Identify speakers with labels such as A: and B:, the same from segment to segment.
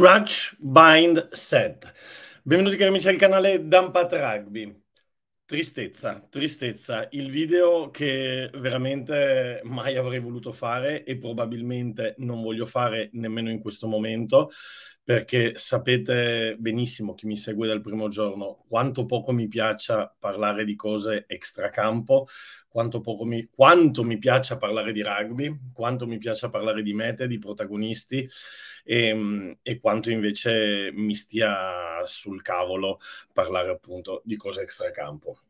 A: Scratch Bind Set. Benvenuti cari amici al canale Dampat Rugby. Tristezza, tristezza. Il video che veramente mai avrei voluto fare e probabilmente non voglio fare nemmeno in questo momento perché sapete benissimo chi mi segue dal primo giorno quanto poco mi piaccia parlare di cose extracampo, quanto, poco mi, quanto mi piaccia parlare di rugby, quanto mi piaccia parlare di mete, di protagonisti e, ehm, e quanto invece mi stia sul cavolo parlare appunto di cose extracampo.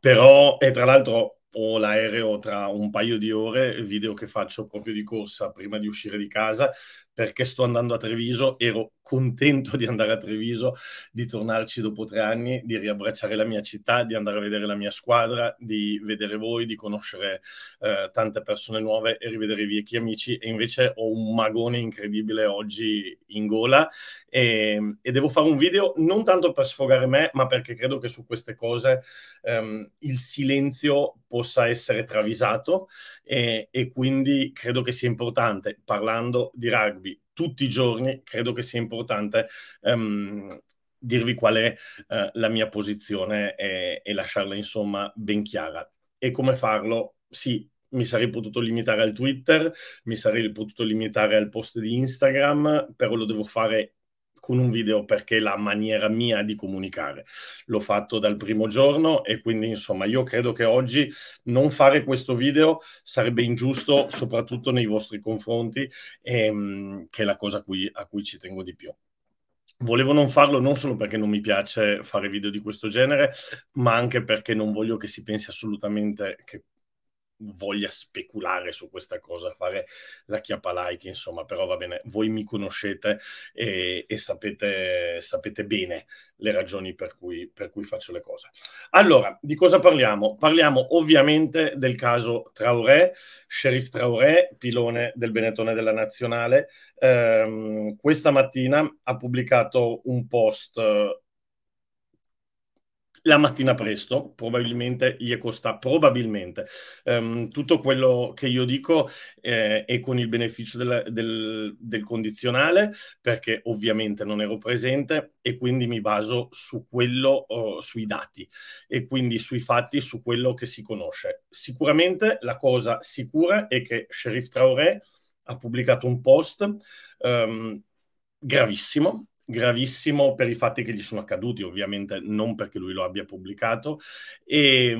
A: Però, e tra l'altro ho l'aereo tra un paio di ore, video che faccio proprio di corsa prima di uscire di casa, perché sto andando a Treviso, ero contento di andare a Treviso, di tornarci dopo tre anni, di riabbracciare la mia città, di andare a vedere la mia squadra, di vedere voi, di conoscere eh, tante persone nuove e rivedere i vecchi amici. E invece ho un magone incredibile oggi in gola. E, e devo fare un video non tanto per sfogare me, ma perché credo che su queste cose ehm, il silenzio possa essere travisato e, e quindi credo che sia importante, parlando di rugby tutti i giorni, credo che sia importante um, dirvi qual è uh, la mia posizione e, e lasciarla insomma ben chiara. E come farlo? Sì, mi sarei potuto limitare al Twitter, mi sarei potuto limitare al post di Instagram, però lo devo fare con un video perché è la maniera mia di comunicare. L'ho fatto dal primo giorno e quindi insomma io credo che oggi non fare questo video sarebbe ingiusto soprattutto nei vostri confronti, ehm, che è la cosa cui, a cui ci tengo di più. Volevo non farlo non solo perché non mi piace fare video di questo genere, ma anche perché non voglio che si pensi assolutamente che voglia speculare su questa cosa, fare la chiappa like, insomma, però va bene, voi mi conoscete e, e sapete, sapete, bene le ragioni per cui, per cui, faccio le cose. Allora, di cosa parliamo? Parliamo ovviamente del caso Traoré, Sheriff Traoré, pilone del Benetton della Nazionale. Eh, questa mattina ha pubblicato un post la mattina presto, probabilmente gli costa, probabilmente. Um, tutto quello che io dico eh, è con il beneficio del, del, del, condizionale, perché ovviamente non ero presente e quindi mi baso su quello, uh, sui dati e quindi sui fatti, su quello che si conosce. Sicuramente la cosa sicura è che Sheriff Traoré ha pubblicato un post um, gravissimo, gravissimo per i fatti che gli sono accaduti, ovviamente non perché lui lo abbia pubblicato, e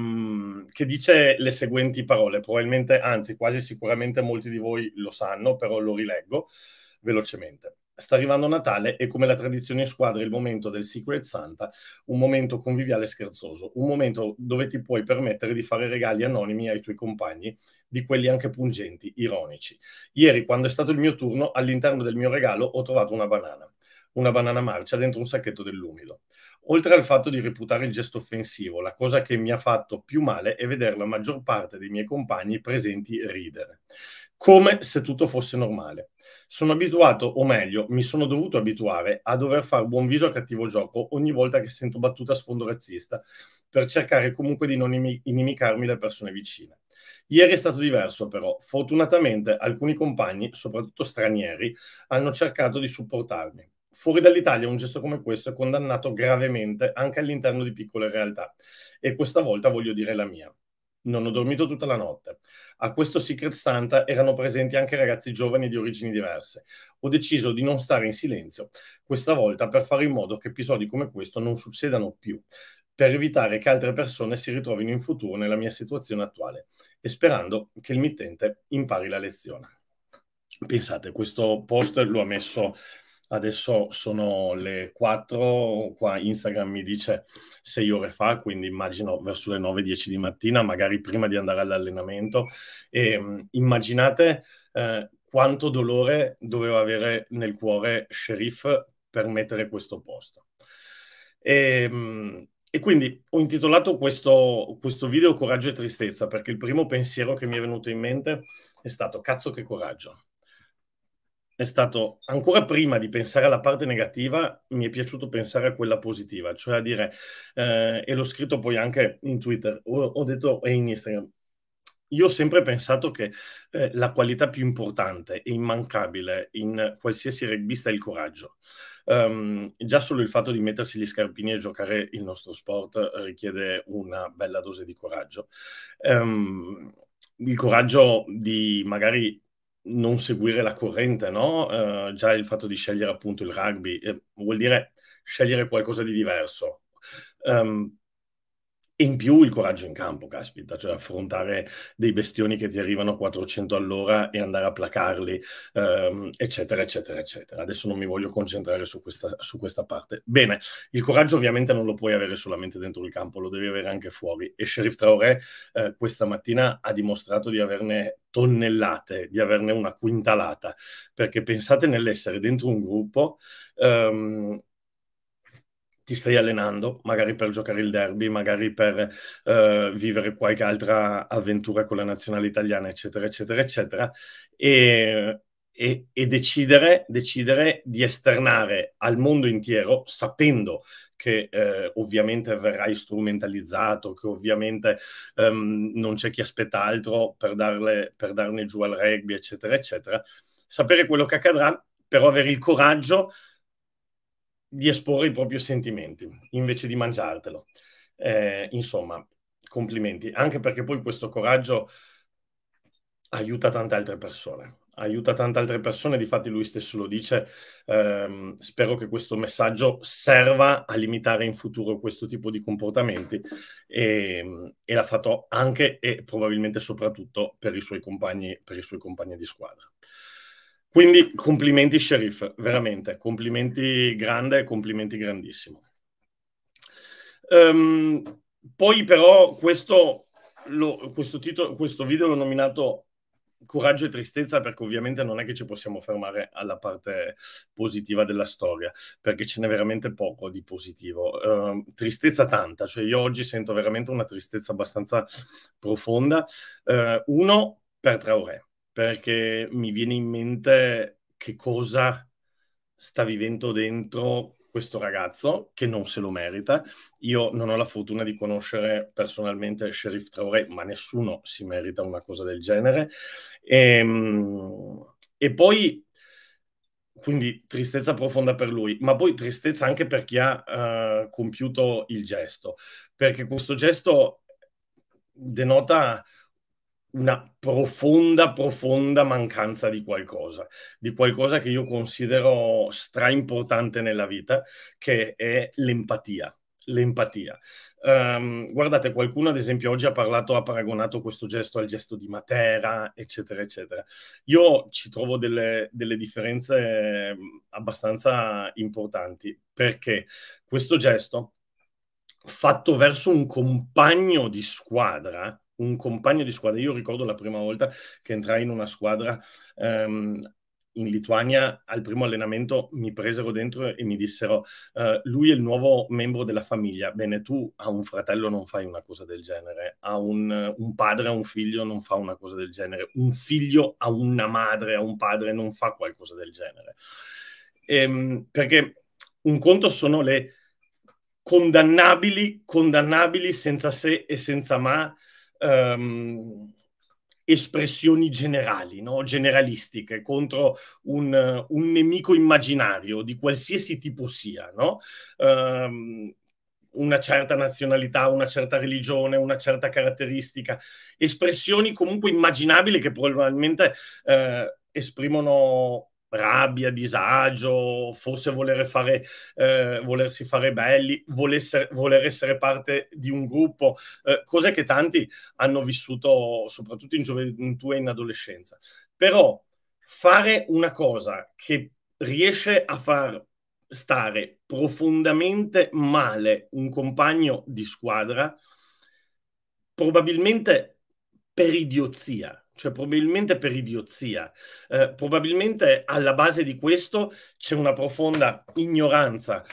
A: che dice le seguenti parole, probabilmente, anzi quasi sicuramente molti di voi lo sanno, però lo rileggo velocemente. Sta arrivando Natale e come la tradizione in squadra è il momento del Secret Santa, un momento conviviale e scherzoso, un momento dove ti puoi permettere di fare regali anonimi ai tuoi compagni, di quelli anche pungenti, ironici. Ieri, quando è stato il mio turno, all'interno del mio regalo ho trovato una banana una banana marcia dentro un sacchetto dell'umido. Oltre al fatto di reputare il gesto offensivo, la cosa che mi ha fatto più male è vedere la maggior parte dei miei compagni presenti ridere, come se tutto fosse normale. Sono abituato, o meglio, mi sono dovuto abituare a dover fare buon viso a cattivo gioco ogni volta che sento battuta a sfondo razzista, per cercare comunque di non inimicarmi le persone vicine. Ieri è stato diverso però, fortunatamente alcuni compagni, soprattutto stranieri, hanno cercato di supportarmi. Fuori dall'Italia un gesto come questo è condannato gravemente anche all'interno di piccole realtà e questa volta voglio dire la mia. Non ho dormito tutta la notte. A questo Secret Santa erano presenti anche ragazzi giovani di origini diverse. Ho deciso di non stare in silenzio questa volta per fare in modo che episodi come questo non succedano più, per evitare che altre persone si ritrovino in futuro nella mia situazione attuale e sperando che il mittente impari la lezione. Pensate, questo post lo ha messo Adesso sono le 4, qua Instagram mi dice 6 ore fa, quindi immagino verso le 9-10 di mattina, magari prima di andare all'allenamento. E, um, immaginate eh, quanto dolore doveva avere nel cuore Sheriff per mettere questo post. E, um, e quindi ho intitolato questo, questo video Coraggio e tristezza, perché il primo pensiero che mi è venuto in mente è stato cazzo che coraggio è stato ancora prima di pensare alla parte negativa, mi è piaciuto pensare a quella positiva, cioè a dire, eh, e l'ho scritto poi anche in Twitter, ho, ho detto e in Instagram, io ho sempre pensato che eh, la qualità più importante e immancabile in qualsiasi rugbista è il coraggio. Um, già solo il fatto di mettersi gli scarpini e giocare il nostro sport richiede una bella dose di coraggio. Um, il coraggio di magari non seguire la corrente, no? Uh, già il fatto di scegliere appunto il rugby eh, vuol dire scegliere qualcosa di diverso. Um, in più il coraggio in campo, caspita, cioè affrontare dei bestioni che ti arrivano a 400 all'ora e andare a placarli, ehm, eccetera, eccetera, eccetera. Adesso non mi voglio concentrare su questa, su questa, parte. Bene, il coraggio ovviamente non lo puoi avere solamente dentro il campo, lo devi avere anche fuori. E Sheriff Traoré eh, questa mattina ha dimostrato di averne tonnellate, di averne una quintalata, perché pensate nell'essere dentro un gruppo... Ehm, ti stai allenando, magari per giocare il derby, magari per uh, vivere qualche altra avventura con la nazionale italiana, eccetera, eccetera, eccetera, e, e, e decidere, decidere, di esternare al mondo intero, sapendo che eh, ovviamente verrai strumentalizzato, che ovviamente um, non c'è chi aspetta altro per, darle, per darne giù al rugby, eccetera, eccetera, sapere quello che accadrà, però avere il coraggio di esporre i propri sentimenti invece di mangiartelo. Eh, insomma, complimenti, anche perché poi questo coraggio aiuta tante altre persone. Aiuta tante altre persone, difatti lui stesso lo dice, ehm, spero che questo messaggio serva a limitare in futuro questo tipo di comportamenti e, e l'ha fatto anche e probabilmente soprattutto per i suoi compagni, per i suoi compagni di squadra. Quindi complimenti Sheriff, veramente, complimenti grande, complimenti grandissimo. Um, poi però questo, lo, questo, titolo, questo video l'ho nominato coraggio e tristezza perché ovviamente non è che ci possiamo fermare alla parte positiva della storia perché ce n'è veramente poco di positivo. Uh, tristezza tanta cioè io oggi sento veramente una tristezza abbastanza profonda. Uh, uno per Traoré perché mi viene in mente che cosa sta vivendo dentro questo ragazzo che non se lo merita. Io non ho la fortuna di conoscere personalmente Sheriff Traoré, ma nessuno si merita una cosa del genere. E, ehm, e poi, quindi tristezza profonda per lui, ma poi tristezza anche per chi ha uh, compiuto il gesto, perché questo gesto denota una profonda, profonda mancanza di qualcosa, di qualcosa che io considero stra importante nella vita, che è l'empatia. L'empatia. Um, guardate, qualcuno ad esempio oggi ha parlato, ha paragonato questo gesto al gesto di Matera, eccetera, eccetera. Io ci trovo delle, delle differenze abbastanza importanti perché questo gesto fatto verso un compagno di squadra un compagno di squadra. Io ricordo la prima volta che entrai in una squadra um, in Lituania al primo allenamento mi presero dentro e mi dissero uh, lui è il nuovo membro della famiglia. Bene, tu a un fratello non fai una cosa del genere, a un, un padre, a un figlio non fa una cosa del genere, un figlio a una madre, a un padre non fa qualcosa del genere. Ehm, perché un conto sono le condannabili, condannabili senza se e senza ma um, espressioni generali, no? generalistiche, contro un, un, nemico immaginario di qualsiasi tipo sia, no? um, una certa nazionalità, una certa religione, una certa caratteristica, espressioni comunque immaginabili che probabilmente eh, esprimono rabbia, disagio, forse volere fare, eh, volersi fare belli, volesse, voler essere parte di un gruppo, eh, cose che tanti hanno vissuto soprattutto in gioventù e in adolescenza. Però fare una cosa che riesce a far stare profondamente male un compagno di squadra, probabilmente per idiozia, cioè probabilmente per idiozia. Eh, probabilmente alla base di questo c'è una profonda ignoranza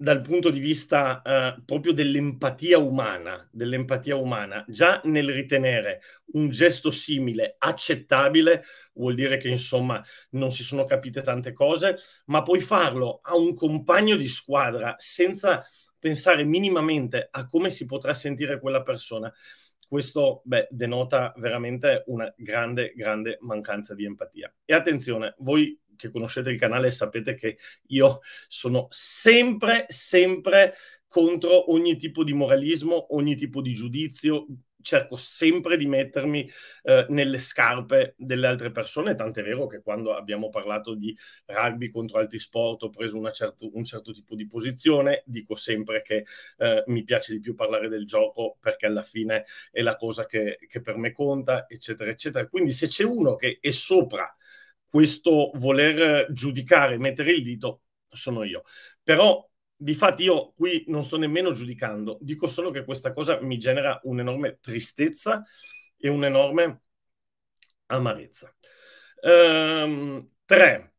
A: dal punto di vista eh, proprio dell'empatia umana, dell'empatia umana. Già nel ritenere un gesto simile accettabile vuol dire che insomma non si sono capite tante cose, ma poi farlo a un compagno di squadra senza pensare minimamente a come si potrà sentire quella persona questo beh, denota veramente una grande, grande mancanza di empatia. E attenzione, voi che conoscete il canale sapete che io sono sempre, sempre contro ogni tipo di moralismo, ogni tipo di giudizio, cerco sempre di mettermi eh, nelle scarpe delle altre persone, tant'è vero che quando abbiamo parlato di rugby contro altri sport ho preso certo, un certo tipo di posizione, dico sempre che eh, mi piace di più parlare del gioco perché alla fine è la cosa che, che per me conta, eccetera, eccetera. Quindi se c'è uno che è sopra questo voler giudicare, mettere il dito, sono io. Però Difatti io qui non sto nemmeno giudicando, dico solo che questa cosa mi genera un'enorme tristezza e un'enorme amarezza. Ehm, tre,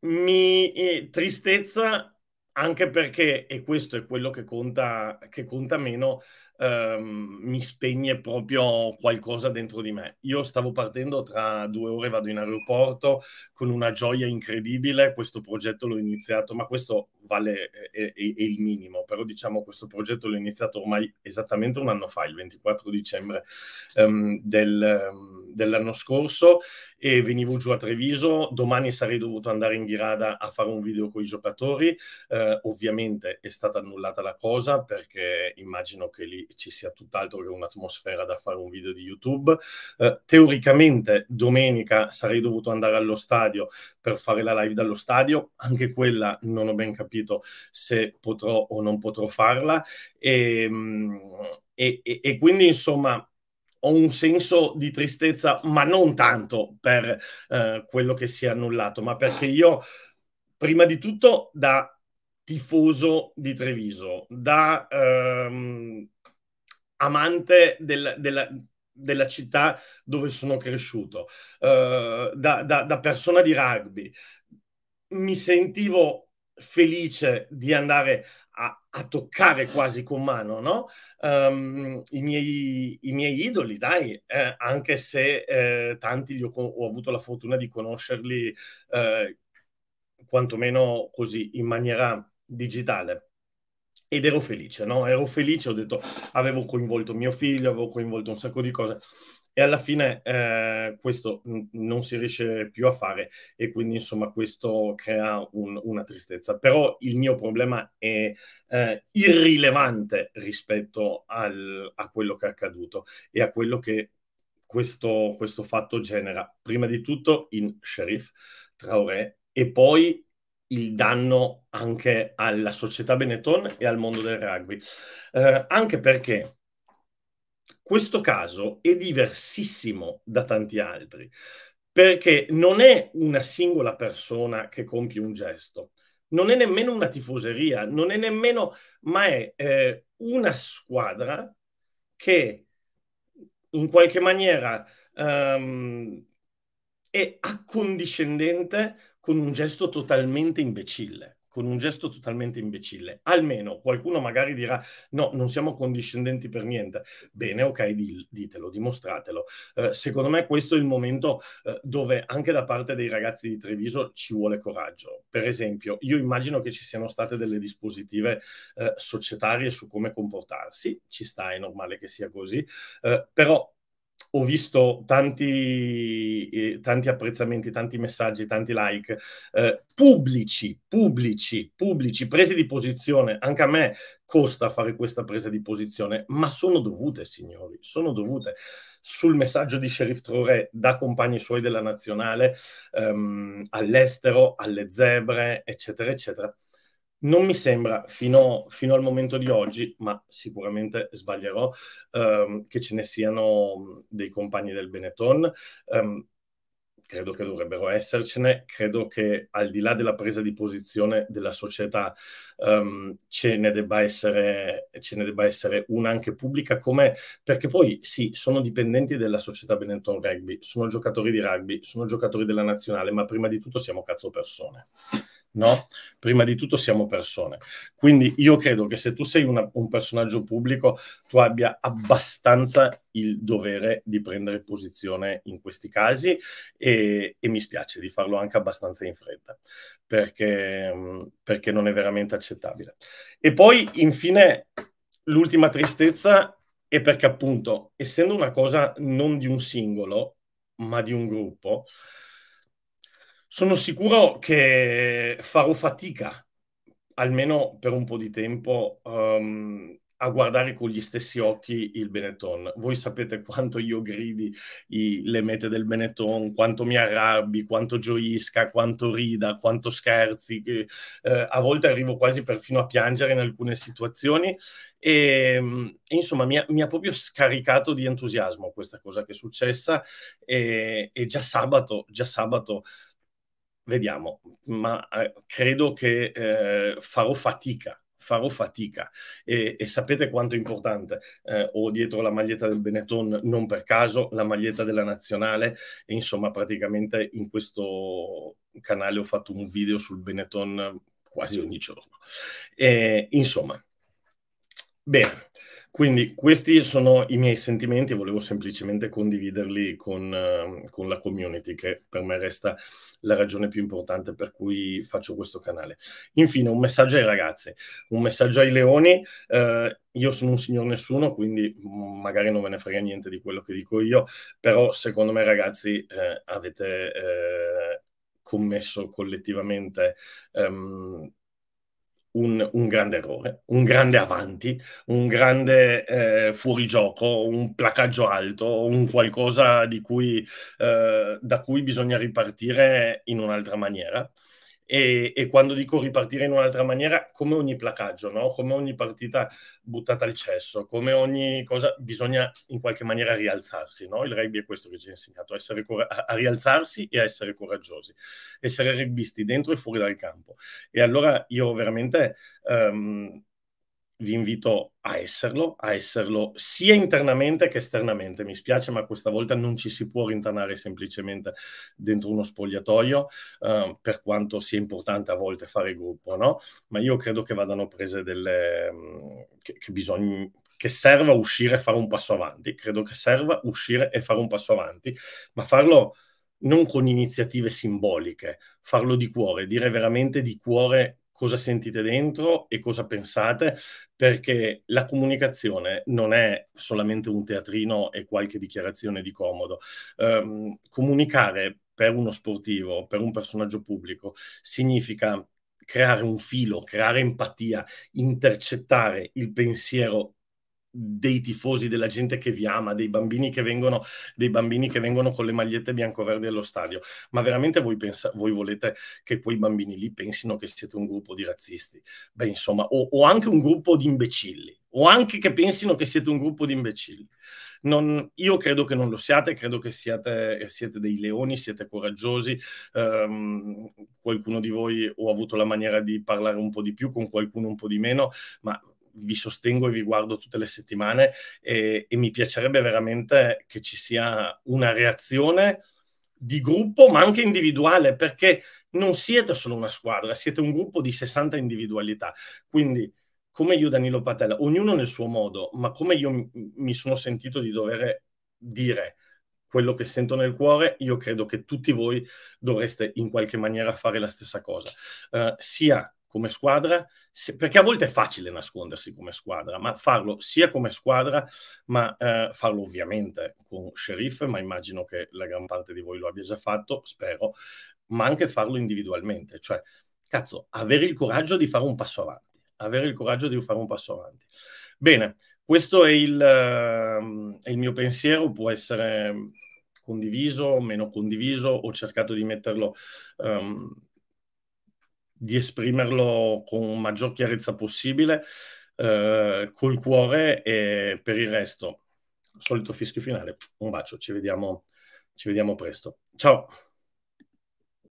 A: mi, eh, tristezza anche perché, e questo è quello che conta, che conta meno, ehm, mi spegne proprio qualcosa dentro di me. Io stavo partendo tra due ore, vado in aeroporto con una gioia incredibile, questo progetto l'ho iniziato, ma questo vale, è, è, è, il minimo, però diciamo questo progetto l'ho iniziato ormai esattamente un anno fa, il 24 dicembre um, del, um, dell'anno scorso e venivo giù a Treviso, domani sarei dovuto andare in Ghirada a fare un video con i giocatori, uh, ovviamente è stata annullata la cosa perché immagino che lì ci sia tutt'altro che un'atmosfera da fare un video di YouTube. Uh, teoricamente domenica sarei dovuto andare allo stadio per fare la live dallo stadio, anche quella non ho ben capito se potrò o non potrò farla ehm, e, e, e quindi insomma ho un senso di tristezza, ma non tanto per eh, quello che si è annullato, ma perché io, prima di tutto, da tifoso di Treviso, da ehm, amante del, della, della città dove sono cresciuto, uh, da, da, da, persona di rugby, mi sentivo felice di andare a, a toccare quasi con mano no? um, i, miei, i, miei, idoli, dai, eh, anche se eh, tanti li ho, ho, avuto la fortuna di conoscerli eh, quantomeno così in maniera digitale ed ero felice, no? Ero felice, ho detto, avevo coinvolto mio figlio, avevo coinvolto un sacco di cose e alla fine eh, questo non si riesce più a fare e quindi insomma questo crea un, una tristezza. Però il mio problema è eh, irrilevante rispetto al, a quello che è accaduto e a quello che questo, questo fatto genera. Prima di tutto in Sheriff Traoré e poi il danno anche alla società Benetton e al mondo del rugby. Eh, anche perché questo caso è diversissimo da tanti altri, perché non è una singola persona che compie un gesto, non è nemmeno una tifoseria, non è nemmeno, ma è eh, una squadra che in qualche maniera um, è accondiscendente con un gesto totalmente imbecille con un gesto totalmente imbecille. Almeno qualcuno magari dirà no, non siamo condiscendenti per niente. Bene, ok, ditelo, dimostratelo. Eh, secondo me questo è il momento eh, dove anche da parte dei ragazzi di Treviso ci vuole coraggio. Per esempio, io immagino che ci siano state delle dispositive eh, societarie su come comportarsi, ci sta, è normale che sia così, eh, però ho visto tanti, eh, tanti, apprezzamenti, tanti messaggi, tanti like eh, pubblici, pubblici, pubblici, presi di posizione. Anche a me costa fare questa presa di posizione, ma sono dovute, signori, sono dovute. Sul messaggio di Sheriff Traoré da compagni suoi della nazionale, ehm, all'estero, alle zebre, eccetera, eccetera non mi sembra fino, fino, al momento di oggi, ma sicuramente sbaglierò, ehm, che ce ne siano dei compagni del Benetton. Um, credo che dovrebbero essercene, credo che al di là della presa di posizione della società um, ce, ne debba essere, ce ne debba essere una anche pubblica, come, perché poi sì, sono dipendenti della società Benetton Rugby, sono giocatori di rugby, sono giocatori della nazionale, ma prima di tutto siamo cazzo persone no? Prima di tutto siamo persone. Quindi io credo che se tu sei una, un personaggio pubblico, tu abbia abbastanza il dovere di prendere posizione in questi casi e, e mi spiace di farlo anche abbastanza in fretta, perché, perché non è veramente accettabile. E poi, infine, l'ultima tristezza e perché appunto, essendo una cosa non di un singolo, ma di un gruppo, sono sicuro che farò fatica, almeno per un po' di tempo, um, a guardare con gli stessi occhi il Benetton. Voi sapete quanto io gridi i, le mete del Benetton, quanto mi arrabbi, quanto gioisca, quanto rida, quanto scherzi. Che, eh, a volte arrivo quasi perfino a piangere in alcune situazioni e, e insomma mi ha, mi ha, proprio scaricato di entusiasmo questa cosa che è successa e, e già sabato, già sabato vediamo, ma eh, credo che eh, farò fatica farò fatica. E, e, sapete quanto è importante eh, ho dietro la maglietta del Benetton non per caso la maglietta della nazionale. E insomma praticamente in questo canale ho fatto un video sul Benetton quasi ogni giorno. E, insomma bene quindi questi sono i miei sentimenti, volevo semplicemente condividerli con, uh, con, la community, che per me resta la ragione più importante per cui faccio questo canale. Infine, un messaggio ai ragazzi, un messaggio ai leoni. Uh, io sono un signor nessuno, quindi magari non ve ne frega niente di quello che dico io, però secondo me ragazzi eh, avete eh, commesso collettivamente... Um, un, un, grande errore, un grande avanti, un grande eh, fuorigioco, un placaggio alto, un qualcosa cui, eh, da cui bisogna ripartire in un'altra maniera. E, e, quando dico ripartire in un'altra maniera, come ogni placaggio, no? come ogni partita buttata al cesso, come ogni cosa, bisogna in qualche maniera rialzarsi. No? Il rugby è questo che ci ha insegnato, a, a, rialzarsi e a essere coraggiosi, essere rugbisti dentro e fuori dal campo. E allora io veramente... Um, vi invito a esserlo, a esserlo sia internamente che esternamente. Mi spiace, ma questa volta non ci si può rintanare semplicemente dentro uno spogliatoio, eh, per quanto sia importante a volte fare gruppo, no? Ma io credo che vadano prese delle... Mm, che, che bisogna che serva uscire e fare un passo avanti. Credo che serva uscire e fare un passo avanti, ma farlo non con iniziative simboliche, farlo di cuore, dire veramente di cuore cosa sentite dentro e cosa pensate, perché la comunicazione non è solamente un teatrino e qualche dichiarazione di comodo. Um, comunicare per uno sportivo, per un personaggio pubblico, significa creare un filo, creare empatia, intercettare il pensiero dei tifosi, della gente che vi ama, dei bambini che vengono, dei bambini che vengono con le magliette bianco-verdi allo stadio. Ma veramente voi, pensa, voi volete che quei bambini lì pensino che siete un gruppo di razzisti? Beh, insomma, o, o anche un gruppo di imbecilli, o anche che pensino che siete un gruppo di imbecilli. Non, io credo che non lo siate, credo che siate, siete dei leoni, siete coraggiosi. Um, qualcuno di voi ho avuto la maniera di parlare un po' di più, con qualcuno un po' di meno, ma vi sostengo e vi guardo tutte le settimane e, e mi piacerebbe veramente che ci sia una reazione di gruppo, ma anche individuale, perché non siete solo una squadra, siete un gruppo di 60 individualità. Quindi, come io, Danilo Patella, ognuno nel suo modo, ma come io mi sono sentito di dover dire quello che sento nel cuore, io credo che tutti voi dovreste in qualche maniera fare la stessa cosa, uh, sia come squadra, se, perché a volte è facile nascondersi come squadra, ma farlo sia come squadra, ma eh, farlo ovviamente con Sheriff, ma immagino che la gran parte di voi lo abbia già fatto, spero, ma anche farlo individualmente, cioè, cazzo, avere il coraggio di fare un passo avanti, avere il coraggio di fare un passo avanti. Bene, questo è il, è il mio pensiero, può essere condiviso, meno condiviso, ho cercato di metterlo... Um, di esprimerlo con maggior chiarezza possibile, eh, col cuore e per il resto, solito fischio finale. Un bacio, ci vediamo, ci vediamo presto. Ciao!